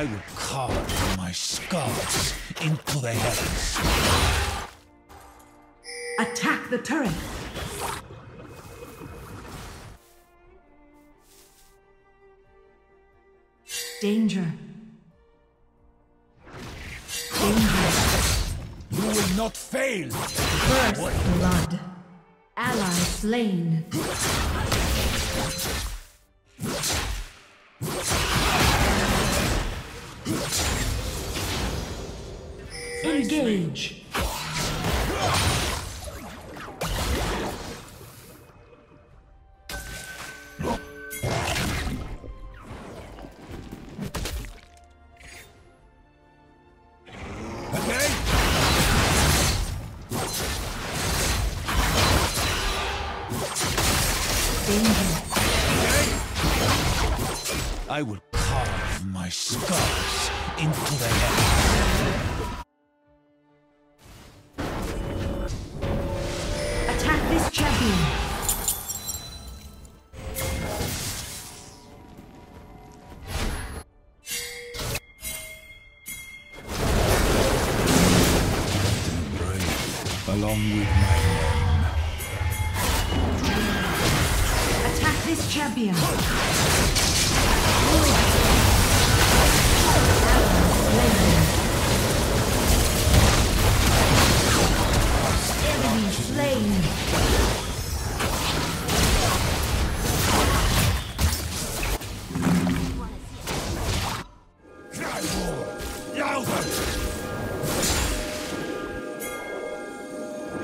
I will carve my scars into the heavens. Attack the turret! Danger. Danger. You will not fail! First blood. Ally slain. Engage. Okay? Danger. I will carve my scars into the heavens. This champion. Enemy slain.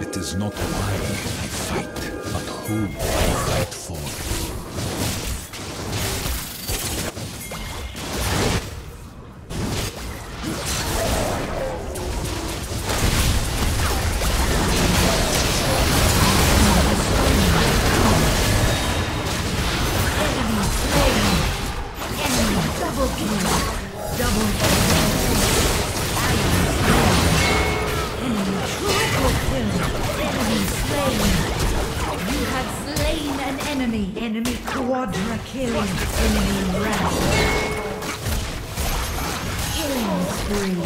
It is not why I fight, but who I fight for. Enemy slain. You have slain an enemy. Enemy quadra kill. Enemy round. Killing spree.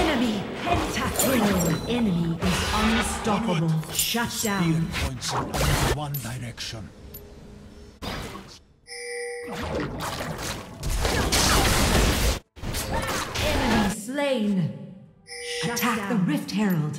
Enemy pentakill. Enemy is unstoppable. Shut Spear down. points in one direction. Enemy slain. Attack the Rift Herald.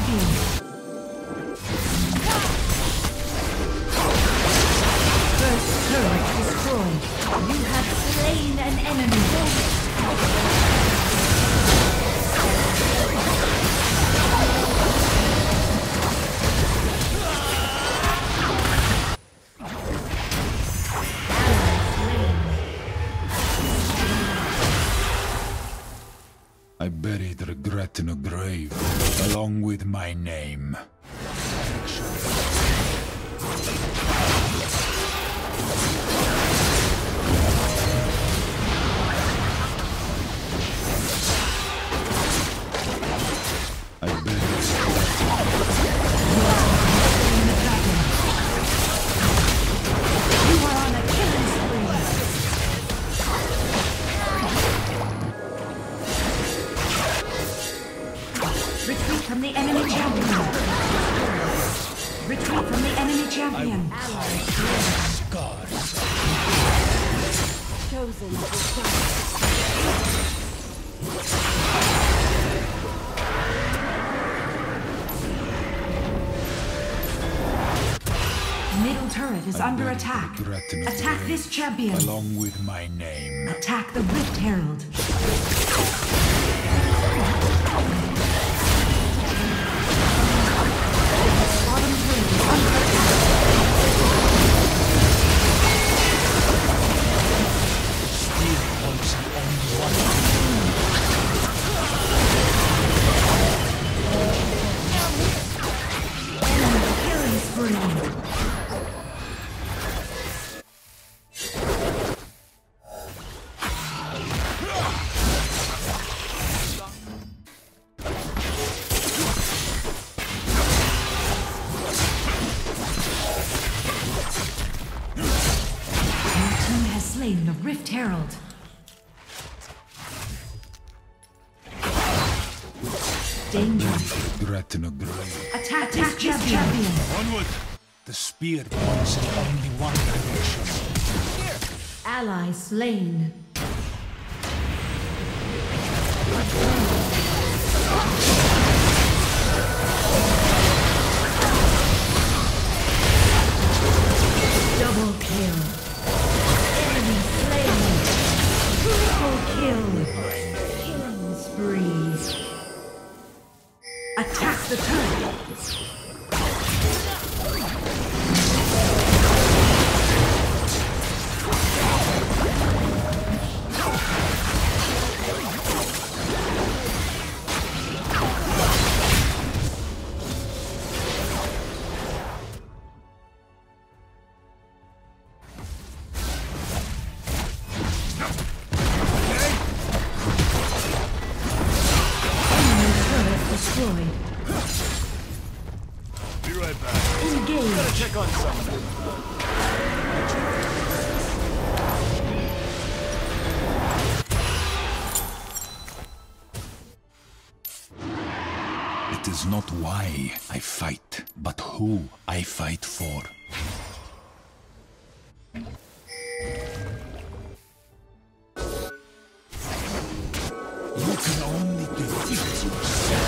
Attack I buried regret in a grave, along with my name. I is under attack. Attack this champion. Along with my name. Attack the Rift Herald. Rift Herald. Danger. threat of grave. Attack, Attack this champion. Onward! The spear points in only one direction. Ally slain. Be right back. Engage. Check on someone. It is not why I fight, but who I fight for. You can only defeat yourself.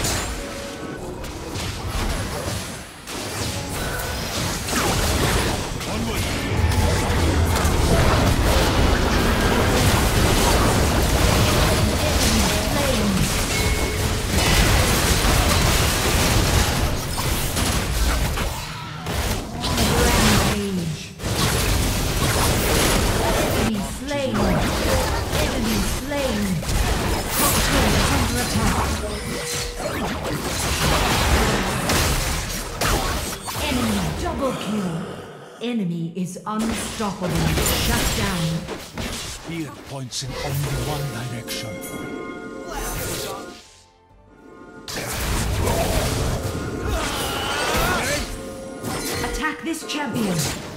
Enemy is unstoppable. Shut down. Spear points in only one direction. Attack this champion.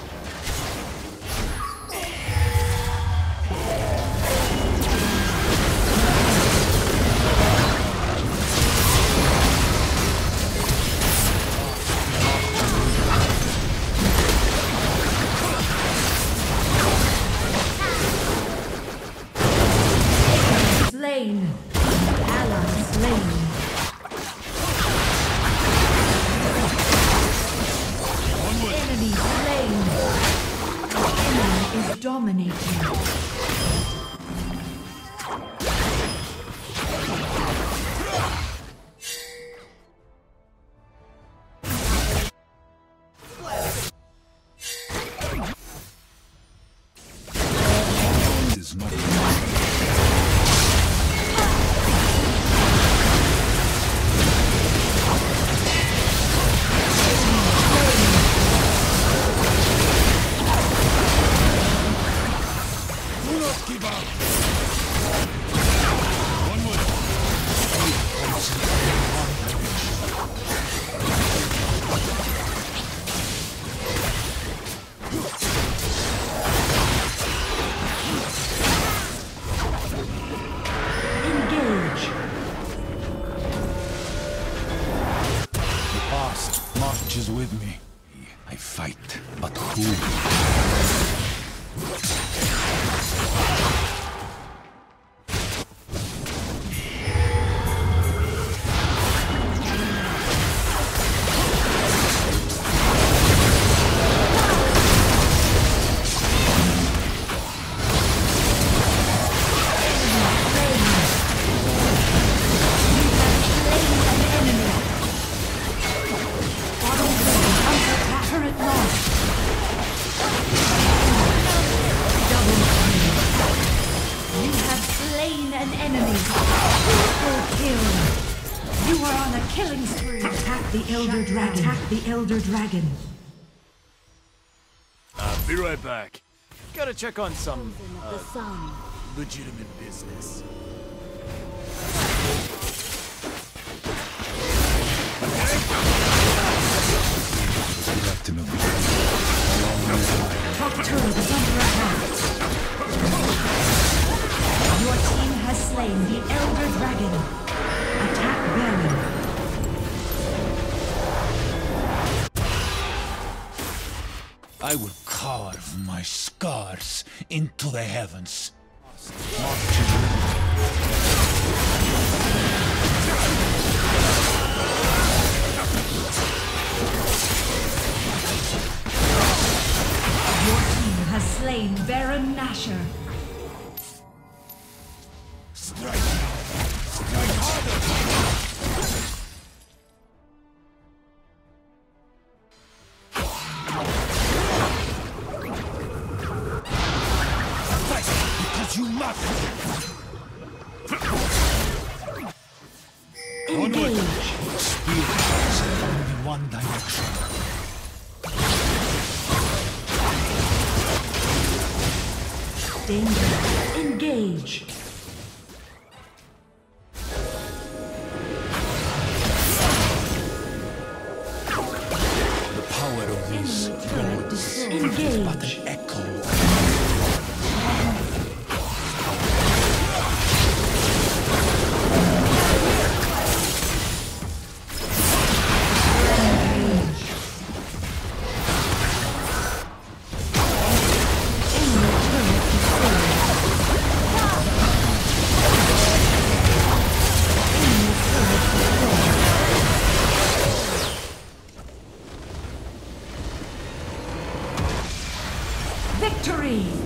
Enemy. Triple kill. You are on a killing spree. Attack the Elder Dragon. Attack the Elder Dragon. I'll be right back. Gotta check on some of the uh, sun. legitimate business. Left in a Top turret slain the Elder Dragon. Attack Baron. I will carve my scars into the heavens. Your team has slain Baron Nashor. One direction. Danger. Engage. Victory!